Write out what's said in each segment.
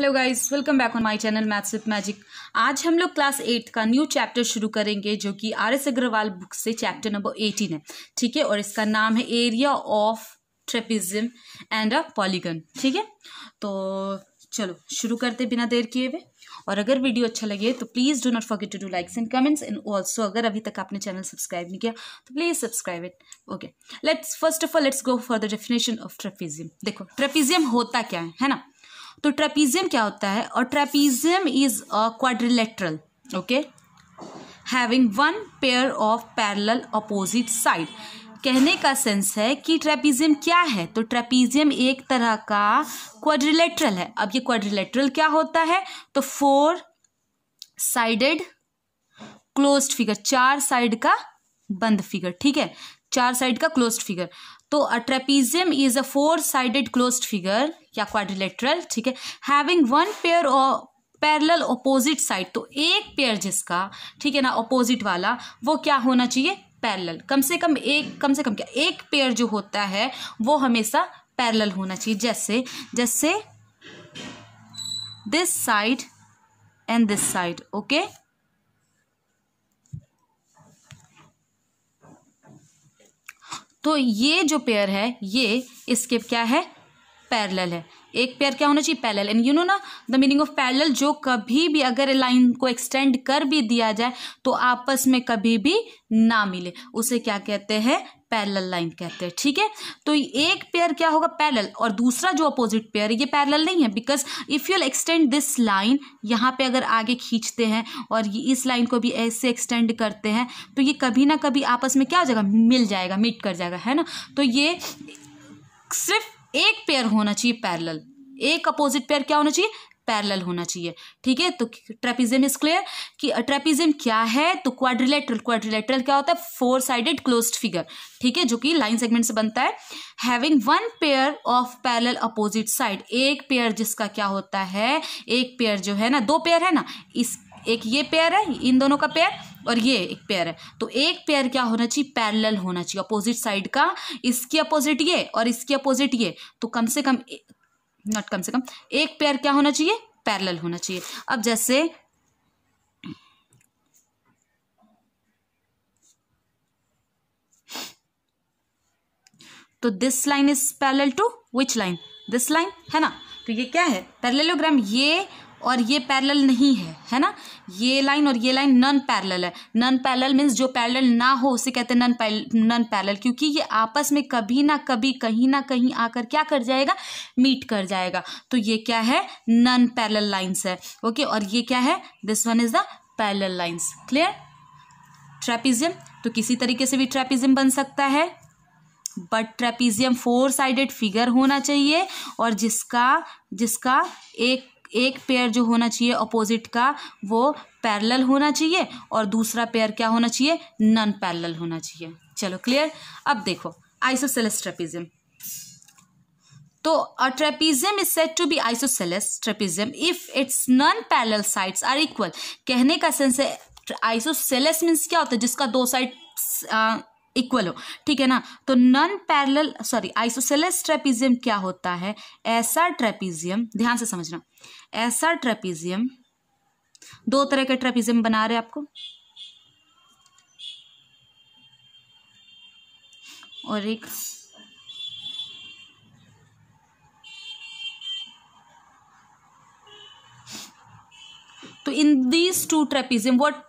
Hello guys welcome back on my channel maths with magic आज हम लोग class eight का न्यू चैप्टर शुरू करेंगे, जो कि आर एस अग्रवाल बुक से चैप्टर नंबर एटीन है। ठीक है? और इसका नाम है area of trapezium and a polygon ठीक है? तो चलो, शुरू करते बिना देर किए हुए। और अगर वीडियो अच्छा लगे तो please do not forget to do likes and comments and also अगर अभी तक आपने चैनल सब्सक्राइब नहीं किया तो please subscribe it okay let's first of all let's go for the definition of trapezium देखो ट्रेपिजियम होता क्या है? है ना? तो ट्रेपिजियम क्या होता है? और trapezium is a quadrilateral okay having one pair of parallel opposite side कहने का सेंस है कि ट्रेपिजियम क्या है? तो ट्रेपीजियम एक तरह का क्वाड्रिलेटरल है। अब ये क्वाड्रिलेटरल क्या होता है? तो फोर साइडेड क्लोज्ड फिगर चार साइड का बंद फिगर ठीक है? चार साइड का क्लोज्ड फिगर तो trapezium is a four sided closed figure या क्वाड्रिलेटरल ठीक है? Having one pair of parallel opposite side तो एक पेयर जिसका, ठीक है ना अपोजिट वाला, वो क्या होना चाहिए? पैरेलल कम से कम एक, कम से कम क्या, एक पेयर जो होता है, वो हमेशा पैरेलल होना चाहिए। जैसे जैसे this side and this side okay तो ये जो पेयर है, ये इसके क्या है? पैरेलल है। एक पेयर क्या होना चाहिए? पैरेलल एंड यू नो ना द मीनिंग ऑफ़ पैरेलल जो कभी भी अगर लाइन को एक्सटेंड कर भी दिया जाए तो आपस में कभी भी ना मिले। उसे क्या कहते हैं? पैरेलल लाइन कहते हैं, ठीक है? तो एक पेयर क्या होगा? पैरेलल। और दूसरा जो अपोजिट पेयर ये पैरेलल नहीं है because if you'll extend this line यहाँ पे अगर आगे खींचते हैं और ये इस लाइन को भी ऐसे एक्सटेंड करते हैं तो ये कभी ना कभी आपस में क्या हो जाएगा? मिल जाएगा मीट कर जाएगा, है ना? तो ये सिर्फ़ एक पेयर होना चाहिए पैरेलल। एक अपोजिट पेयर क्या होना चाहिए? पैरेलल होना चाहिए। ठीक है? तो ट्रेपिजियम इज़ क्लियर? कि ट्रेपिजियम क्या है? तो क्वाड्रिलेटरल क्वाड्रिलेटरल क्या होता है? फोर साइडेड क्लोज्ड फिगर ठीक है? जो कि लाइन सेगमेंट से बनता है। Having one pair of parallel opposite side एक पेयर जिसका क्या होता है? एक पेयर जो है ना, दो पेयर है ना? इस, एक ये पेयर है, इन दोनों का पेयर और ये एक पेयर है। तो एक पेयर क्या होना चाहिए? पैरेलल होना चाहिए अपोजिट साइड का। इसकी अपोजिट ये और इसकी अपोजिट ये। तो कम से कम नॉट कम से कम। एक पेयर क्या होना चाहिए? पैरेलल होना चाहिए। अब जैसे तो this line is parallel to which line this line है ना? तो ये क्या है? पैरेललोग्राम ये और ये पैरेलल नहीं है है ना? ये लाइन और ये लाइन नन पैरेलल है। नन पैरेलल मीन्स जो पैरेलल ना हो, उसे कहते हैं नन पैरेलल क्योंकि ये आपस में कभी ना कभी, कहीं ना कहीं आकर क्या कर जाएगा? मीट कर जाएगा। तो ये क्या है? नन पैरेलल लाइन्स है। ओके और ये क्या है? This one is the parallel lines clear trapezium तो किसी तरीके से भी ट्रेपिजियम बन सकता है। But trapezium four sided figure होना चाहिए। और जिसका जिसका एक एक पेयर जो होना चाहिए अपोजिट का, वो पैरेलल होना चाहिए और दूसरा पेयर क्या होना चाहिए? नन पैरेलल होना चाहिए। चलो क्लियर अब देखो आइसोसेलेस ट्रेपिजियम तो a trapezium is said to be isosceles trapezium if its non parallel sides are equal कहने का सेंस है आइसोसेलेस मीन्स क्या होता है, जिसका दो साइड इक्वल हो। ठीक है ना? तो non parallel sorry isosceles trapezium क्या होता है? ऐसा ट्रेपिजियम ध्यान से समझना। ऐसा ट्रेपिजियम दो तरह के ट्रेपिजियम बना रहे आपको। और एक तो in these two trapezium what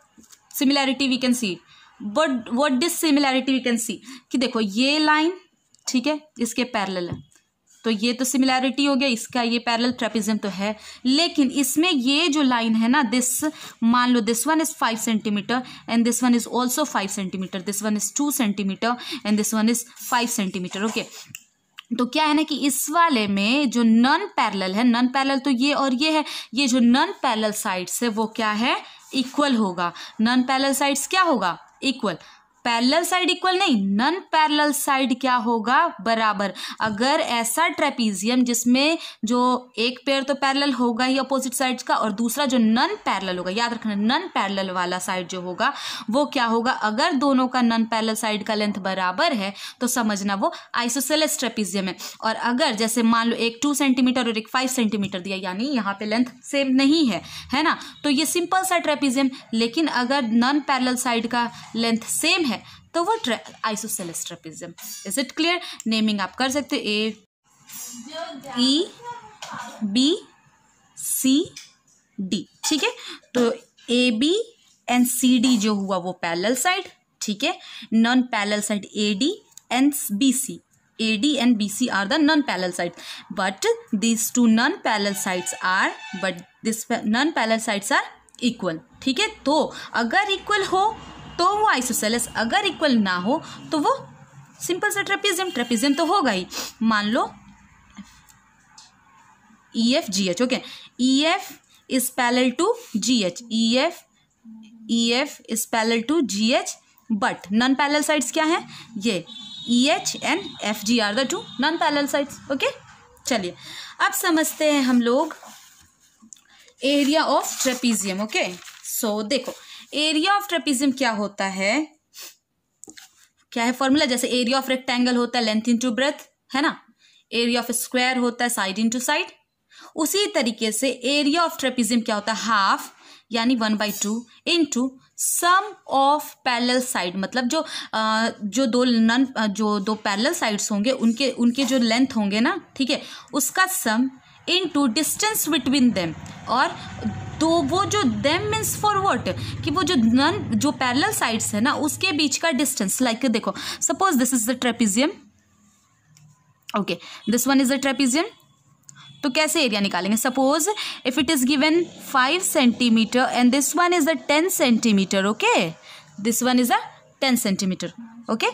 similarity we can see but what dissimilarity we can see कि देखो, ये लाइन ठीक है, इसके पैरेलल है। तो ये तो सिमिलैरिटी हो गया, इसका ये पैरेलल ट्रेपिज्म तो है। लेकिन इसमें ये जो लाइन है ना दिस मान लो this one is five centimetre and this one is also five centimetre this one is two centimetre and this one is five centimetre okay तो क्या है ना कि इस वाले में जो नॉन पैरेलल है नॉन पैरेलल तो ये और ये है, ये जो नन पैरेलल साइड्स है, वो क्या है? इक्वल होगा। नन पैरेलल साइड्स क्या होगा? इक्वल पैरेलल साइड इक्वल नहीं, नन पैरेलल साइड क्या होगा? बराबर। अगर ऐसा ट्रेपीजियम जिसमें जो एक पेयर तो पैरेलल होगा ही अपोजिट साइड्स का और दूसरा जो नन पैरेलल होगा, याद रखना नन पैरेलल वाला साइड जो होगा, वो क्या होगा? अगर दोनों का नन पैरेलल साइड का लेंथ बराबर है तो समझना वो आइसोसेलेस ट्रेपीजियम है। और अगर जैसे मान लो एक टू सेंटीमीटर और एक फाइव सेंटीमीटर दिया, यानी यहाँ पे लेंथ सेम नहीं है है ना? तो ये सिंपल सा ट्रेपीजियम लेकिन अगर नन पैरेलल साइड का लेंथ सेम है तो वो isosceles trapezium is it clear naming आप कर सकते A E B C D ठीक है? तो A B and C D जो हुआ वो पैरेलल साइड ठीक है? Non parallel side A D and B C A D and B C are the non parallel side but this two non parallel sides are but this non parallel sides are equal ठीक है? तो अगर equal हो तो वो isosceles अगर equal ना हो तो वो सिंपल सा ट्रेपिजियम ट्रेपिजियम तो होगा ही। मान लो E F G H okay E F is parallel to G H E F E F is parallel to G H but non parallel sides क्या है? ये E H and F G are the two non parallel sides okay चलिए, अब समझते हैं हम लोग area of trapezium okay so देखो एरिया ऑफ़ ट्रेपीजियम क्या होता है? क्या है फॉर्मूला जैसे एरिया ऑफ़ रेक्टेंगल होता है लेंथ इनटू ब्रेथ है ना? एरिया ऑफ़ स्क्वायर होता है साइड इनटू साइड उसी तरीके से एरिया ऑफ़ ट्रेपीजियम क्या होता है? हाफ़ यानी one by two into sum of parallel side मतलब जो जो दो नन जो दो पैरेलल साइड्स होंगे, उनके उनके जो लेंथ होंगे ना, ठीक है? उसका sum into distance between them और तो वो जो देम मीन्स फॉर वॉट कि वो जो नन जो पैरेलल साइड्स है ना उसके बीच का डिस्टेंस लाइक like, देखो suppose this is the trapezium okay this one is the trapezium तो कैसे एरिया निकालेंगे? Suppose if it is given five centimetre and this one is the ten centimetre okay this one is a ten centimetre okay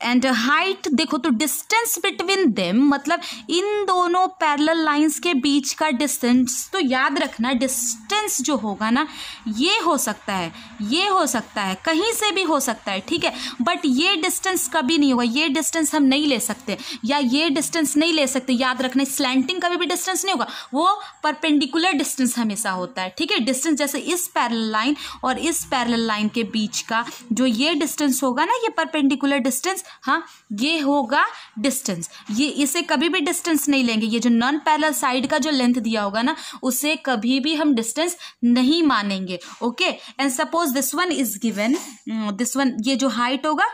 and height देखो तो distance between them मतलब इन दोनों parallel lines के बीच का डिस्टेंस तो याद रखना डिस्टेंस जो होगा ना, ये हो सकता है, ये हो सकता है, कहीं से भी हो सकता है, ठीक है? बट ये डिस्टेंस कभी नहीं होगा, ये डिस्टेंस हम नहीं ले सकते, या ये डिस्टेंस नहीं ले सकते, याद रखना स्लैंटिंग कभी भी डिस्टेंस नहीं होगा, वो परपेंडिकुलर डिस्टेंस हमेशा होता है, ठीक है? डिस्टेंस जैसे इस पैरल लाइन और इस पैरल लाइन के बीच का जो ये डिस्टेंस होगा ना, ये परपेंडिकुलर डिस्टेंस हाँ ये होगा डिस्टेंस ये इसे कभी भी डिस्टेंस नहीं लेंगे. ये जो नॉन पैरल साइड का जो लेंथ दिया होगा ना, उसे कभी भी हम डिस्टेंस नहीं मानेंगे. Okay and suppose this one is given this one ये जो हाइट होगा,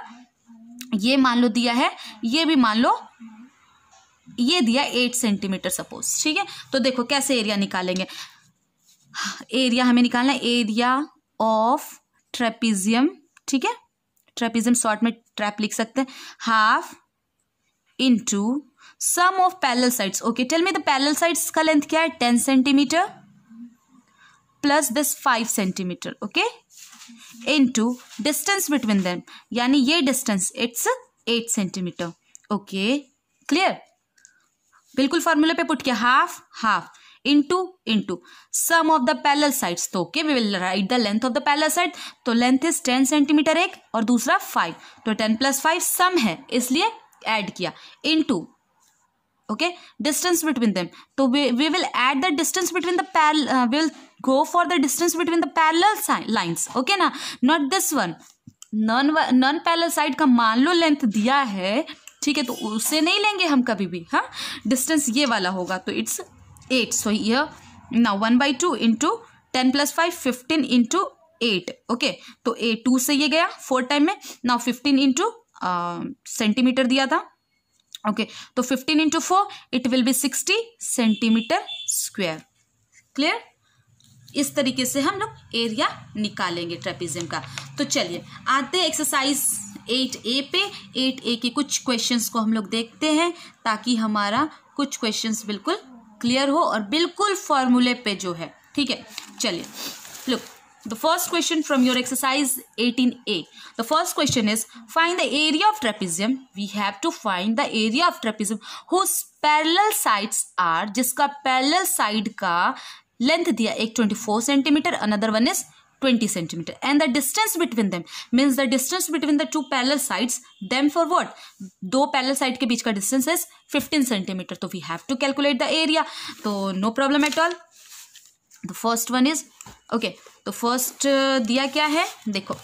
ये मान लो दिया है, ये भी मान लो, ये दिया एट सेंटीमीटर सपोज़ ठीक है? तो देखो कैसे एरिया निकालेंगे. एरिया हमें निकालना है. एरिया ऑफ़ ट्रेपिजियम ठीक है? ट्रेपिज्म शॉर्ट में ट्रैप लिख सकते हैं। Half into sum of parallel sides okay tell me the parallel sides का लेंथ क्या है? Ten centimetre plus this five centimetre okay into distance between them यानी ये distance its eight centimetre okay clear बिल्कुल फॉर्मूले पे पुट किया। Half half into into sum of the parallel sides तो okay we will write the length of the parallel side तो length is ten centimetre एक और दूसरा फाइव तो टेन प्लस फाइव सम है, इसलिए ऐड किया. Into okay distance between them तो we will add the distance between the parallel will go for the distance between the parallel lines okay ना? Not this one non non parallel side का मान लो length दिया है, ठीक है तो उसे नहीं लेंगे हम कभी भी हाँ? डिस्टेंस ये वाला होगा तो its eight so here now one by two into ten plus five fifteen into eight okay तो ए टू से ये गया फोर टाइम में नाउ फिफ्टीन इंटू सेंटीमीटर दिया था. ओके okay, तो fifteen into four it will be sixty centimetre square clear इस तरीके से हम लोग एरिया निकालेंगे ट्रेपिज्म का. तो चलिए आते एक्सरसाइज एट ए पे. एट ए के कुछ क्वेश्चंस को हम लोग देखते हैं ताकि हमारा कुछ क्वेश्चंस बिल्कुल क्लियर हो और बिल्कुल फॉर्मूले पे जो है, ठीक है? चलिए look the first question from your exercise 18a the first question is find the area of trapezium we have to find the area of trapezium parallel sides are जिसका पैरेलल साइड का लेंथ दिया, एक 24 centimetre another one is 20 centimeter and the distance between them means the distance between the two parallel sides them for what दो parallel side के बीच का distance is 15 centimeter तो we have to calculate the area तो no problem at all the first one is okay तो first uh, दिया क्या है देखो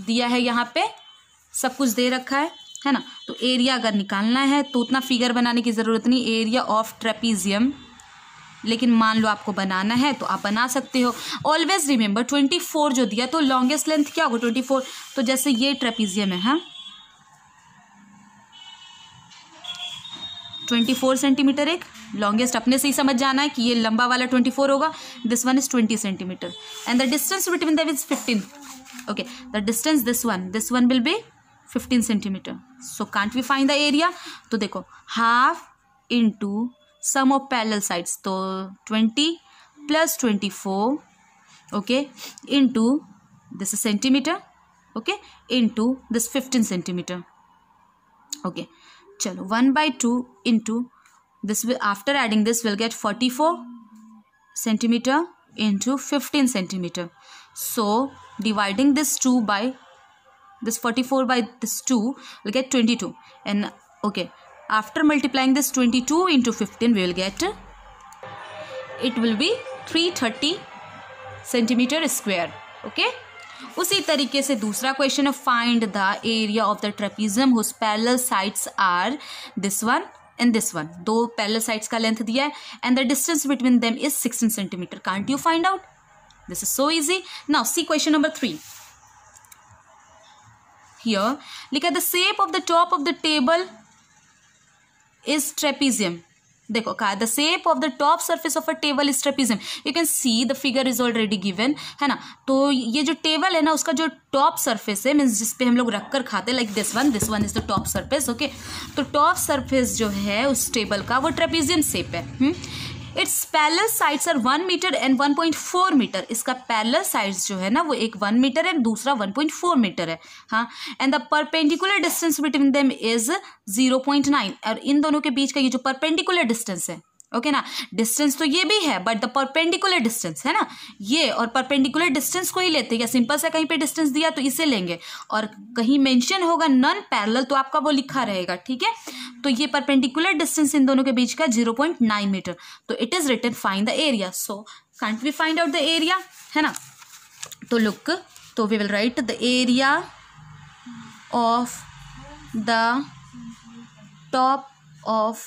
दिया है यहाँ पे सब कुछ दे रखा है है ना तो एरिया अगर निकालना है तो उतना फिगर बनाने की ज़रूरत नहीं एरिया ऑफ़ ट्रेपीजियम लेकिन मान लो आपको बनाना है तो आप बना सकते हो। ऑलवेज रिमेंबर ट्वेंटी फोर जो दिया तो लॉन्गेस्ट लेंथ क्या होगा ट्वेंटी फोर तो जैसे ये ट्रेपीजियम है हाँ? ट्वेंटी फोर सेंटीमीटर एक। लॉन्गेस्ट अपने से ही समझ जाना है कि ये लंबा वाला ट्वेंटी फोर होगा। This one is twenty centimetre and the distance between that is fifteen okay the distance this one this one will be fifteen centimetre so can't we find the area तो देखो half into sum of parallel sides तो 20 plus 24 okay into this is centimeter okay into this 15 centimeter okay chalo 1 by 2 into this will after adding this we'll get 44 centimeter into 15 centimeter so dividing this 2 by this 44 by this 2 will get 22 and okay after multiplying this 22 into 15 we will get, it will be 330 centimetre square okay उसी तरीके से दूसरा question है find the area of the trapezium whose parallel sides are this one and this one दो parallel sides का length दिया है and the distance between them is 16 centimetre can't you find out this is so easy now see question number three here, look at the shape of the top of the table. Is trapezium. देखो कहा the shape of the top surface of a table is trapezium you can see the figure is already given है ना? तो ये जो table है ना, उसका जो टॉप सर्फेस है मीन्स जिसपे हम लोग रखकर खाते like this one this one is the top surface okay तो टॉप सर्फेस जो है उस टेबल का, वो ट्रेपिजियम सेप है हुँ? It's parallel sides are one metre and one point four metre इसका पैरल साइड्स जो है ना, वो एक वन मीटर है, दूसरा वन पॉइंट फोर मीटर है। हाँ and the perpendicular distance between them is zero point nine और इन दोनों के बीच का ये जो परपेंडिकुलर डिस्टेंस है ओके ना? डिस्टेंस तो ये भी है बट द परपेंडिकुलर डिस्टेंस है ना? ये और परपेंडिकुलर डिस्टेंस को ही लेते हैं। या सिंपल से कहीं पे डिस्टेंस दिया तो इसे लेंगे। और कहीं मेंशन होगा नॉन पैरेलल तो आपका वो लिखा रहेगा, ठीक है? तो ये परपेंडिकुलर डिस्टेंस इन दोनों के बीच का ज़ीरो पॉइंट नाइन मीटर तो it is written find the area so can't we find out the area है ना? तो लुक तो we will write the area of the top of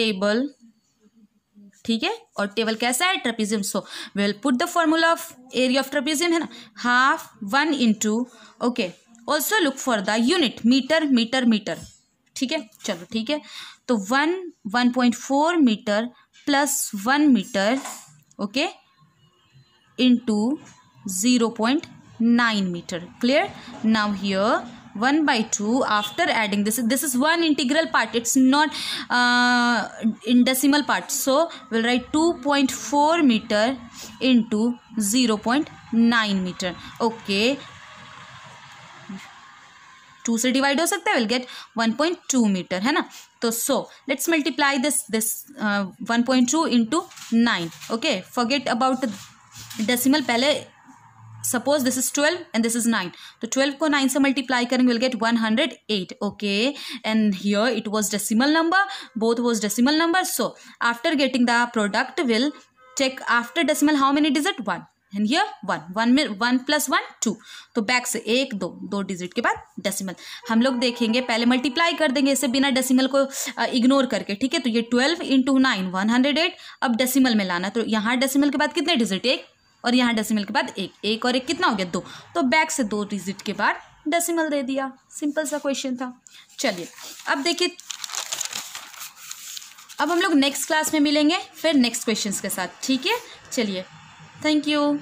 table ठीक है? और टेबल कैसा है? Trapezium so will put the formula of area of trapezium है ना? Half one into okay also look for the unit metre metre metre ठीक है? चलो, ठीक है? तो one one point four metre plus one metre okay into zero point nine metre clear now here one by two after adding this this is one integral part it's not in decimal part so will write two point four metre into zero point nine metre okay two से divide हो सकता है will get one point two metre है ना? तो so let's multiply this this one point two into nine okay forget about decimal पहले suppose this is twelve and this is nine तो twelve को नाइन से मल्टीप्लाई करेंगे will get one hundred eight okay and here it was decimal number both was decimal number so after getting the product will check after decimal how many digit one and here one one में one plus one two तो back से एक, दो. दो digit के बाद decimal हम लोग देखेंगे, पहले मल्टीप्लाई कर देंगे, इसे बिना डेसिमल को इग्नोर करके, ठीक है? तो ये twelve into nine one hundred eight अब डेसिमल में लाना तो यहाँ डेसिमल के बाद कितने डिजिट एक और यहाँ डेसिमल के बाद एक एक और एक कितना हो गया? दो। तो बैक से दो डिजिट के बाद डेसिमल दे दिया। सिंपल सा क्वेश्चन था। चलिए, अब देखिए, अब हम लोग नेक्स्ट क्लास में मिलेंगे फिर नेक्स्ट क्वेश्चंस के साथ। ठीक है? चलिए थैंक यू